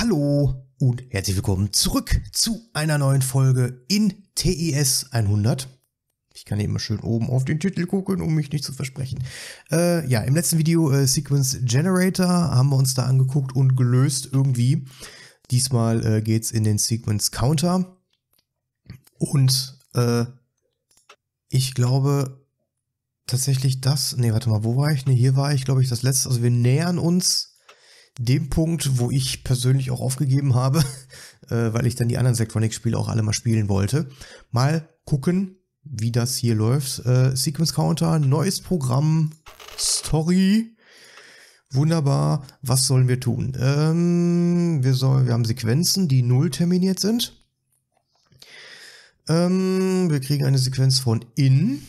Hallo und herzlich willkommen zurück zu einer neuen Folge in TIS 100. Ich kann eben mal schön oben auf den Titel gucken, um mich nicht zu versprechen. Äh, ja, im letzten Video äh, Sequence Generator haben wir uns da angeguckt und gelöst irgendwie. Diesmal äh, geht es in den Sequence Counter. Und äh, ich glaube tatsächlich das. Ne, warte mal, wo war ich? Ne, hier war ich, glaube ich, das letzte. Also wir nähern uns dem Punkt, wo ich persönlich auch aufgegeben habe, äh, weil ich dann die anderen Sektronics-Spiele auch alle mal spielen wollte. Mal gucken, wie das hier läuft. Äh, Sequence Counter, neues Programm, Story. Wunderbar. Was sollen wir tun? Ähm, wir, soll, wir haben Sequenzen, die null terminiert sind. Ähm, wir kriegen eine Sequenz von in.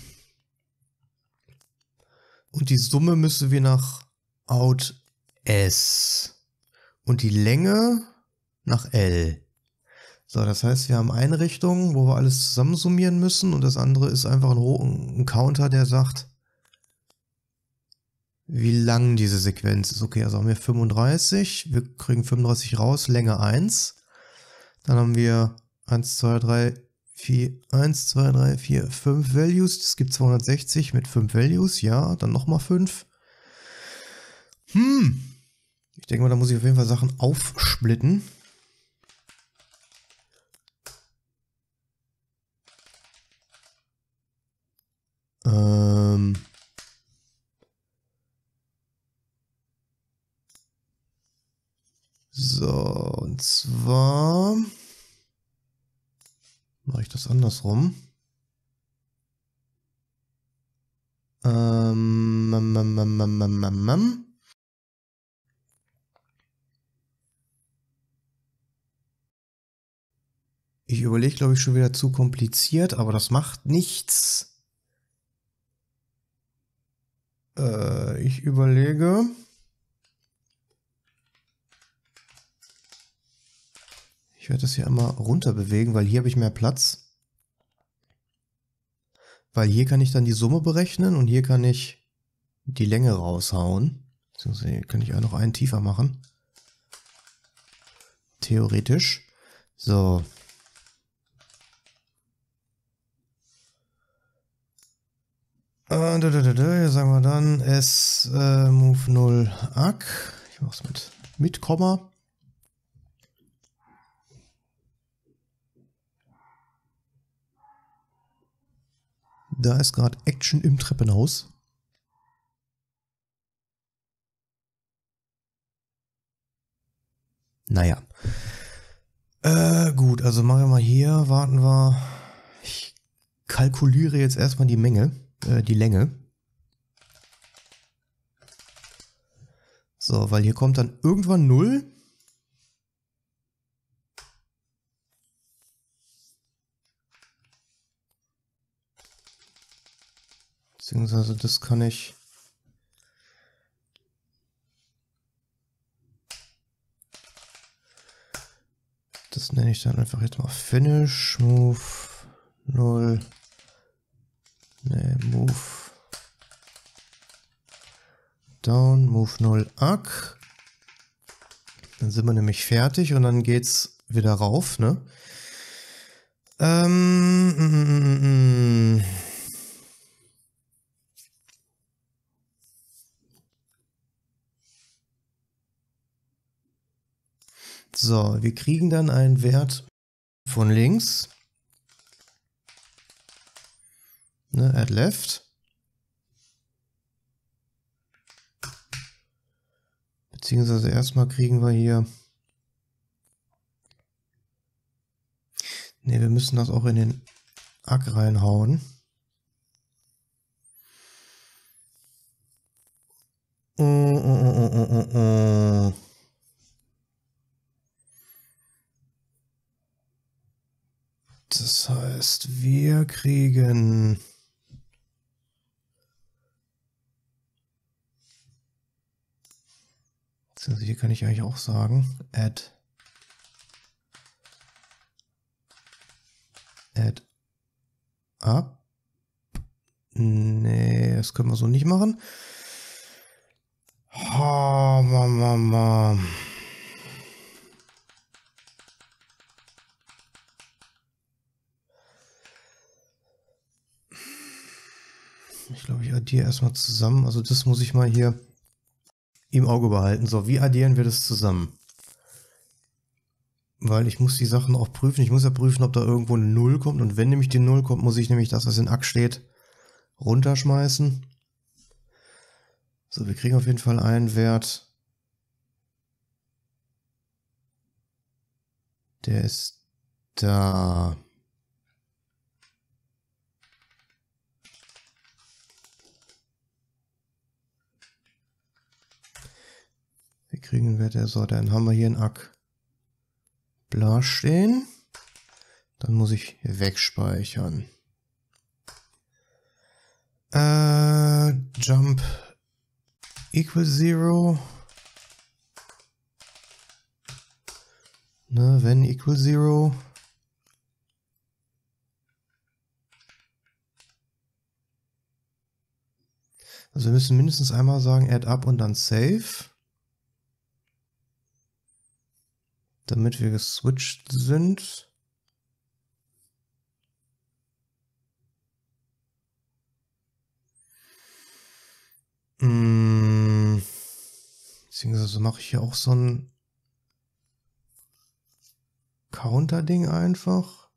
Und die Summe müssen wir nach out S. Und die Länge nach L. So, das heißt, wir haben eine Richtung, wo wir alles zusammensummieren müssen und das andere ist einfach ein, ein Counter, der sagt, wie lang diese Sequenz ist. Okay, also haben wir 35, wir kriegen 35 raus, Länge 1. Dann haben wir 1, 2, 3, 4, 1, 2, 3, 4, 5 Values. Es gibt 260 mit 5 Values, ja, dann nochmal 5. Hm, denke mal, da muss ich auf jeden Fall Sachen aufsplitten. Ähm so, und zwar mache ich das andersrum. Ähm, ähm, ähm, ähm, ähm, ähm, ähm. Ich überlege, glaube ich, schon wieder zu kompliziert, aber das macht nichts. Äh, ich überlege. Ich werde das hier einmal runter bewegen, weil hier habe ich mehr Platz. Weil hier kann ich dann die Summe berechnen und hier kann ich die Länge raushauen. Hier kann ich auch noch einen tiefer machen. Theoretisch. So, Äh, hier sagen wir dann S äh, Move 0 Ack. Ich mach's mit, mit Komma. Da ist gerade Action im Treppenhaus. Naja. Äh, gut, also machen wir mal hier, warten wir. Ich kalkuliere jetzt erstmal die Menge äh, die Länge. So, weil hier kommt dann irgendwann 0. Beziehungsweise das kann ich... Das nenne ich dann einfach jetzt mal Finish, Move 0. Ne, move down, move 0 arc. Dann sind wir nämlich fertig und dann geht's wieder rauf, ne? Ähm, mm, mm. mm. So, wir kriegen dann einen Wert von links. Ne, add left. Beziehungsweise erstmal kriegen wir hier. Ne, wir müssen das auch in den Ack reinhauen. Oh, oh, oh, das heißt, wir kriegen Also hier kann ich eigentlich auch sagen, add, add up. Nee, das können wir so nicht machen. Oh, Mama, Mama. Ich glaube, ich addiere erstmal zusammen. Also das muss ich mal hier im Auge behalten. So, wie addieren wir das zusammen? Weil ich muss die Sachen auch prüfen. Ich muss ja prüfen, ob da irgendwo eine 0 kommt. Und wenn nämlich die 0 kommt, muss ich nämlich das, was in Ack steht, runterschmeißen. So, wir kriegen auf jeden Fall einen Wert. Der ist da. Wir kriegen Wert, der so, dann haben wir hier einen Ack bla stehen. Dann muss ich wegspeichern. Äh, jump equal zero. Ne, wenn equal zero. Also wir müssen mindestens einmal sagen add up und dann save. Damit wir geswitcht sind. Hm. Beziehungsweise mache ich hier auch so ein Counter-Ding einfach.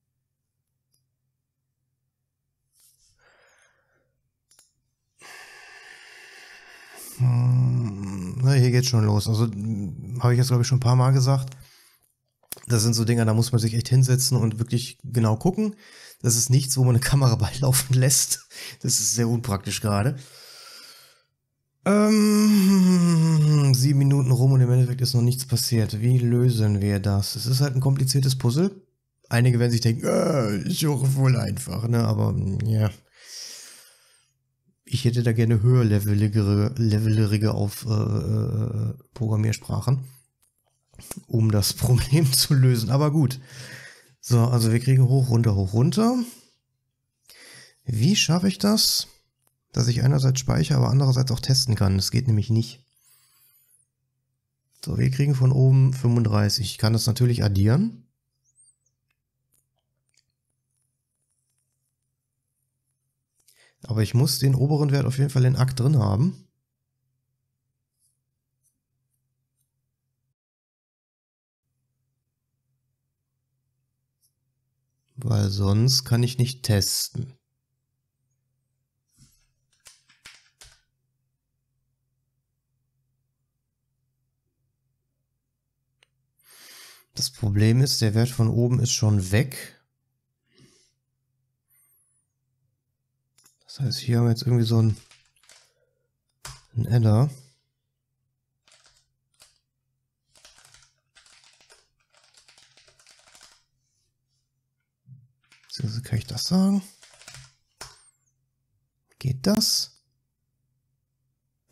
Hm, na, hier geht's schon los. Also habe ich jetzt, glaube ich, schon ein paar Mal gesagt. Das sind so Dinge, da muss man sich echt hinsetzen und wirklich genau gucken. Das ist nichts, wo man eine Kamera beilaufen lässt. Das ist sehr unpraktisch gerade. Ähm, sieben Minuten rum und im Endeffekt ist noch nichts passiert. Wie lösen wir das? Es ist halt ein kompliziertes Puzzle. Einige werden sich denken, äh, ist doch wohl einfach, ne? Aber ja. Ich hätte da gerne höherleveligere levelerige auf äh, äh, Programmiersprachen, um das Problem zu lösen. Aber gut. So, also wir kriegen hoch, runter, hoch, runter. Wie schaffe ich das? dass ich einerseits speichere, aber andererseits auch testen kann. Das geht nämlich nicht. So, wir kriegen von oben 35. Ich kann das natürlich addieren. Aber ich muss den oberen Wert auf jeden Fall in Akt drin haben. Weil sonst kann ich nicht testen. Das Problem ist, der Wert von oben ist schon weg. Das heißt, hier haben wir jetzt irgendwie so ein, ein Adder. Beziehungsweise kann ich das sagen? Geht das?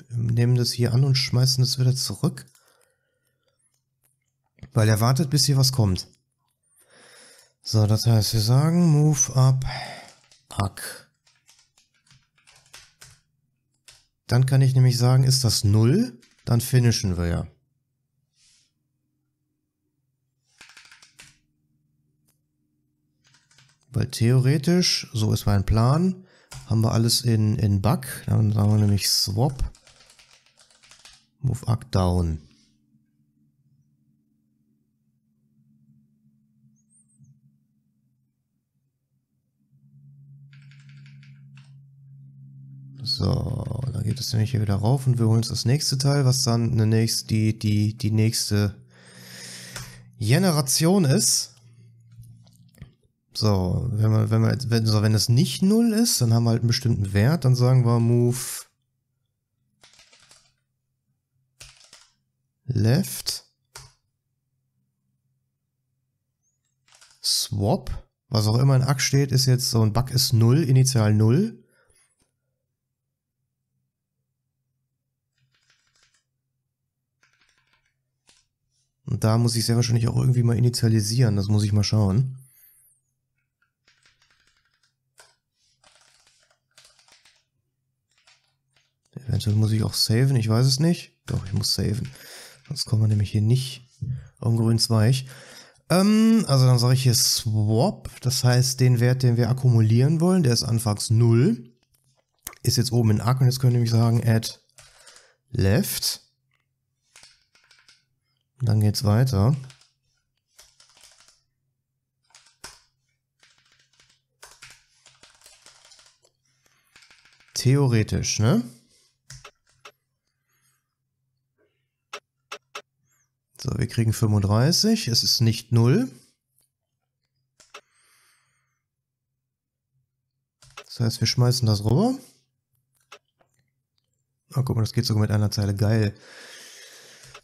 Wir nehmen das hier an und schmeißen es wieder zurück. Weil er wartet, bis hier was kommt. So, das heißt, wir sagen Move up, Pack. Dann kann ich nämlich sagen, ist das 0, dann finishen wir ja. Weil theoretisch, so ist mein Plan, haben wir alles in, in Bug. Dann sagen wir nämlich Swap, Move Up Down. So, dann geht es nämlich hier wieder rauf und wir holen uns das nächste Teil, was dann eine nächste, die, die, die nächste Generation ist. So, wenn wir, wenn wir, wenn, so, wenn es nicht 0 ist, dann haben wir halt einen bestimmten Wert, dann sagen wir move left swap, was auch immer in Ack steht, ist jetzt so ein Bug ist 0, initial 0. Und da muss ich sehr wahrscheinlich auch irgendwie mal initialisieren. Das muss ich mal schauen. Eventuell muss ich auch saven, ich weiß es nicht. Doch, ich muss saven. Sonst kommen wir nämlich hier nicht auf den grünen Zweig. Ähm, also dann sage ich hier Swap. Das heißt, den Wert, den wir akkumulieren wollen, der ist anfangs 0. ist jetzt oben in Arc und jetzt können wir nämlich sagen add left. Und dann geht's weiter. Theoretisch, ne? So, wir kriegen 35. Es ist nicht 0. Das heißt, wir schmeißen das rüber. Oh, guck mal, das geht sogar mit einer Zeile. Geil.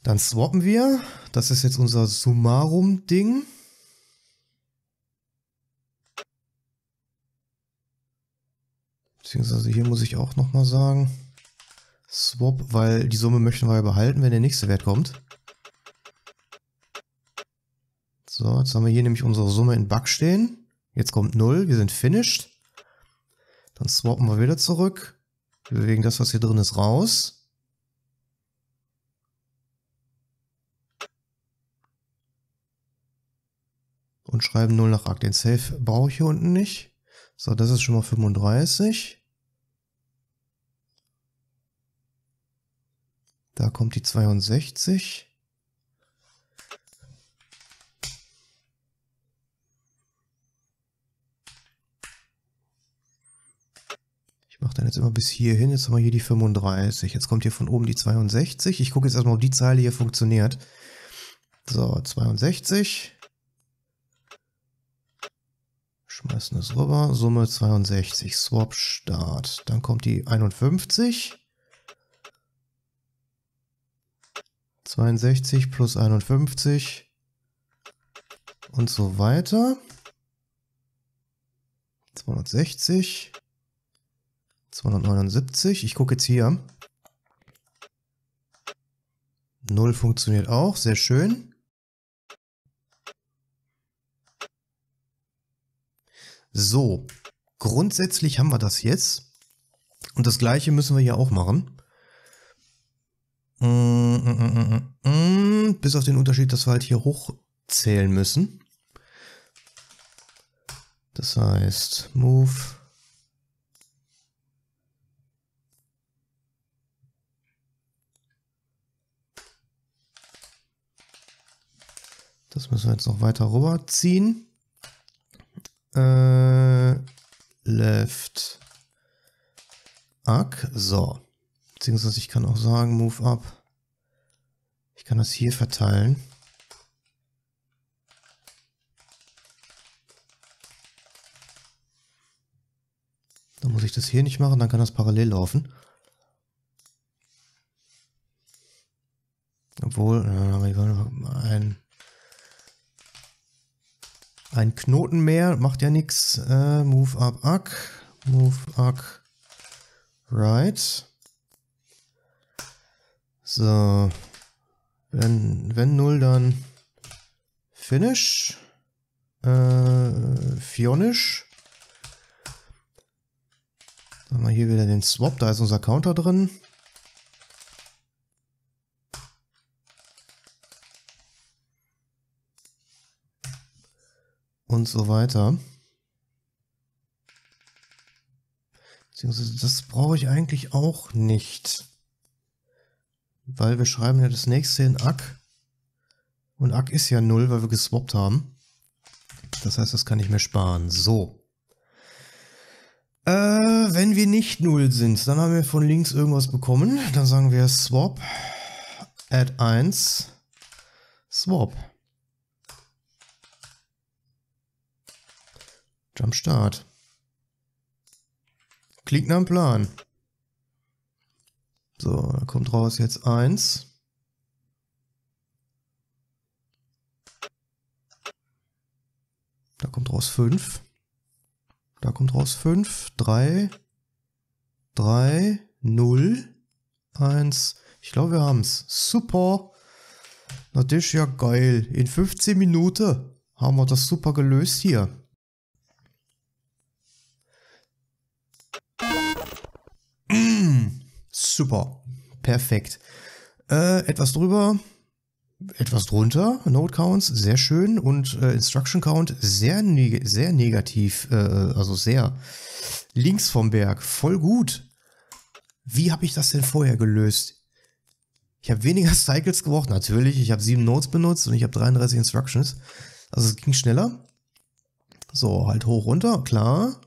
Dann swappen wir. Das ist jetzt unser Summarum-Ding. Beziehungsweise hier muss ich auch nochmal sagen. Swap, weil die Summe möchten wir behalten, wenn der nächste Wert kommt. So, jetzt haben wir hier nämlich unsere Summe in Bug stehen. Jetzt kommt 0, wir sind finished. Dann swappen wir wieder zurück. Wir bewegen das, was hier drin ist, raus. Und schreiben 0 nach Arc. Den Safe brauche ich hier unten nicht. So, das ist schon mal 35. Da kommt die 62. dann jetzt immer bis hier hin. Jetzt haben wir hier die 35. Jetzt kommt hier von oben die 62. Ich gucke jetzt erstmal, ob die Zeile hier funktioniert. So, 62. Schmeißen das rüber. Summe 62. Swap Start. Dann kommt die 51. 62 plus 51. Und so weiter. 260. 279. Ich gucke jetzt hier. 0 funktioniert auch. Sehr schön. So. Grundsätzlich haben wir das jetzt. Und das gleiche müssen wir hier auch machen. Mm, mm, mm, Bis auf den Unterschied, dass wir halt hier hochzählen müssen. Das heißt, move Das müssen wir jetzt noch weiter rüberziehen. Äh, left arc. So. Beziehungsweise ich kann auch sagen, move up. Ich kann das hier verteilen. Dann muss ich das hier nicht machen, dann kann das parallel laufen. Obwohl, äh, aber ich ein ein Knoten mehr, macht ja nichts. Äh, move up Ack. Move Ack. Right. So. Wenn, wenn 0, dann Finish. Äh, Fionisch. Dann haben wir hier wieder den Swap, da ist unser Counter drin. Und so weiter. Beziehungsweise das brauche ich eigentlich auch nicht. Weil wir schreiben ja das nächste in Ack. Und Ack ist ja 0, weil wir geswappt haben. Das heißt, das kann ich mir sparen. So. Äh, wenn wir nicht 0 sind, dann haben wir von links irgendwas bekommen. Dann sagen wir swap add 1 swap. Jump Start. Klingt nach dem Plan. So, da kommt raus jetzt 1. Da kommt raus 5. Da kommt raus 5. 3. 3. 0. 1. Ich glaube, wir haben es. Super. Das ist ja geil. In 15 Minuten haben wir das super gelöst hier. Super. Perfekt. Äh, etwas drüber, etwas drunter, Node Counts, sehr schön und äh, Instruction Count sehr, neg sehr negativ, äh, also sehr links vom Berg, voll gut. Wie habe ich das denn vorher gelöst? Ich habe weniger Cycles gebraucht, natürlich. Ich habe sieben Nodes benutzt und ich habe 33 Instructions. Also es ging schneller. So, halt hoch, runter, klar.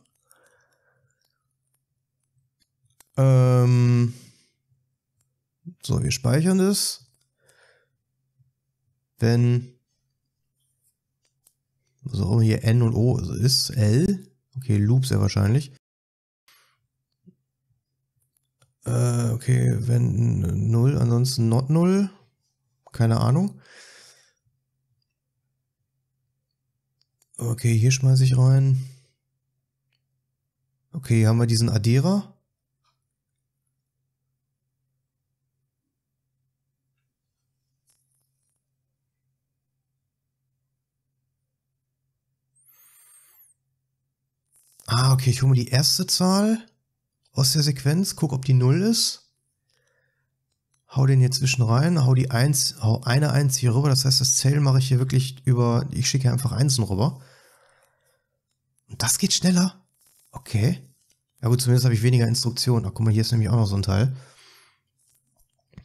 Ähm so, wir speichern das. Wenn was auch hier N und O ist, L. Okay, Loop sehr wahrscheinlich. Äh, okay, wenn 0, ansonsten not 0. Keine Ahnung. Okay, hier schmeiße ich rein. Okay, hier haben wir diesen Addierer. Ah, okay, ich hole mir die erste Zahl aus der Sequenz, guck, ob die 0 ist. Hau den hier zwischen rein, hau die 1, hau eine 1 hier rüber. Das heißt, das Zählen mache ich hier wirklich über, ich schicke einfach Einsen rüber. Und das geht schneller. Okay. Ja gut, zumindest habe ich weniger Instruktionen. Ach, guck mal, hier ist nämlich auch noch so ein Teil.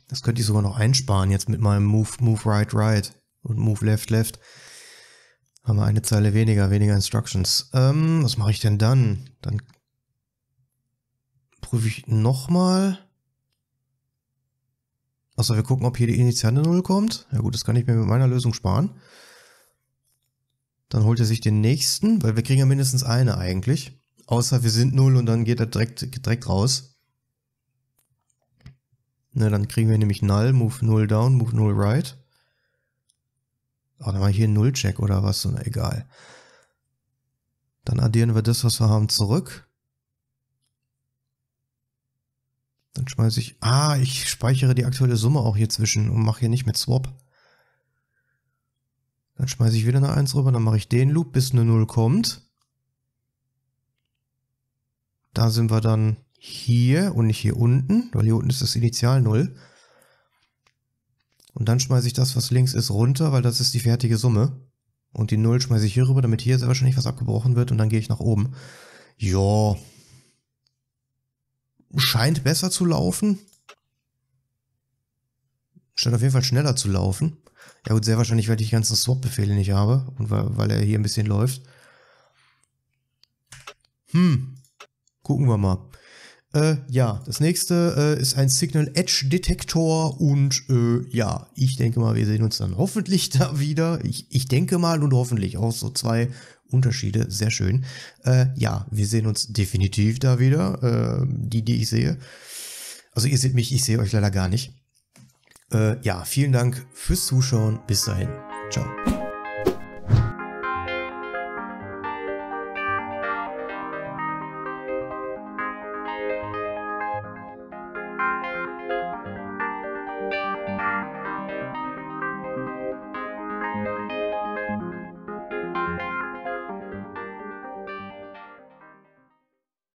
Das könnte ich sogar noch einsparen jetzt mit meinem Move, Move Right, Right und Move Left, Left. Haben wir eine Zeile weniger, weniger Instructions. Ähm, was mache ich denn dann? Dann prüfe ich nochmal. Achso, wir gucken, ob hier die initiale Null kommt. Ja gut, das kann ich mir mit meiner Lösung sparen. Dann holt er sich den nächsten, weil wir kriegen ja mindestens eine eigentlich. Außer wir sind Null und dann geht er direkt, direkt raus. Ne, dann kriegen wir nämlich Null, Move Null down, Move Null right. Oh, dann mal hier Null-Check oder was, na egal. Dann addieren wir das, was wir haben, zurück. Dann schmeiße ich, ah, ich speichere die aktuelle Summe auch hier zwischen und mache hier nicht mit Swap. Dann schmeiße ich wieder eine 1 rüber, dann mache ich den Loop, bis eine 0 kommt. Da sind wir dann hier und nicht hier unten, weil hier unten ist das Initial 0. Und dann schmeiße ich das, was links ist, runter, weil das ist die fertige Summe. Und die 0 schmeiße ich hier rüber, damit hier sehr wahrscheinlich was abgebrochen wird und dann gehe ich nach oben. Ja. Scheint besser zu laufen. Scheint auf jeden Fall schneller zu laufen. Ja gut, sehr wahrscheinlich, weil ich die ganzen Swap-Befehle nicht habe und weil, weil er hier ein bisschen läuft. Hm. Gucken wir mal. Äh, ja, das nächste äh, ist ein Signal Edge Detektor und äh, ja, ich denke mal, wir sehen uns dann hoffentlich da wieder. Ich, ich denke mal und hoffentlich auch so zwei Unterschiede, sehr schön. Äh, ja, wir sehen uns definitiv da wieder, äh, die, die ich sehe. Also ihr seht mich, ich sehe euch leider gar nicht. Äh, ja, vielen Dank fürs Zuschauen. Bis dahin. Ciao.